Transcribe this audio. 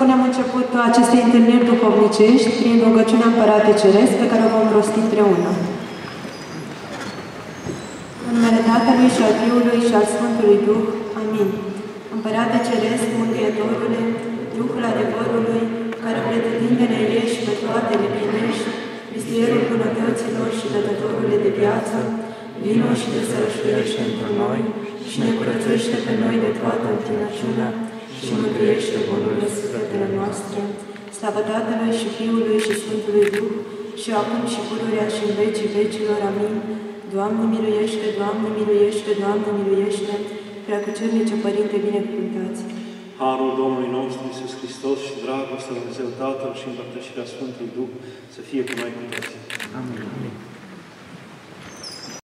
punem început acestei întâlniri duhovnicești prin rugăciunea Împărate Ceresc pe care o vom rosti împreună. În numele Tatălui și al Fiului și al Sfântului Duh. Amin. Împărate Ceresc, Mângâietorule, Duhul adevărului, care pretutindene ești pe toate le primești, Misterul bunătăților și dătătorule de viață, vino și te sărășuiește într noi și ne curățește pe noi de toată întinăciunea și mântuiește bunurile sufletele noastre. Slavă Tatălui și Fiului și Sfântului Duh, și acum și pururea și în vecii vecilor. Amin. Doamne miluiește, Doamne miluiește, Doamne miluiește, Preacucernice Părinte binecuvântați. Harul Domnului nostru Iisus Hristos și dragostea Lui Dumnezeu Tatăl și împărtășirea Sfântului Duh să fie cu noi cu toții. Amin.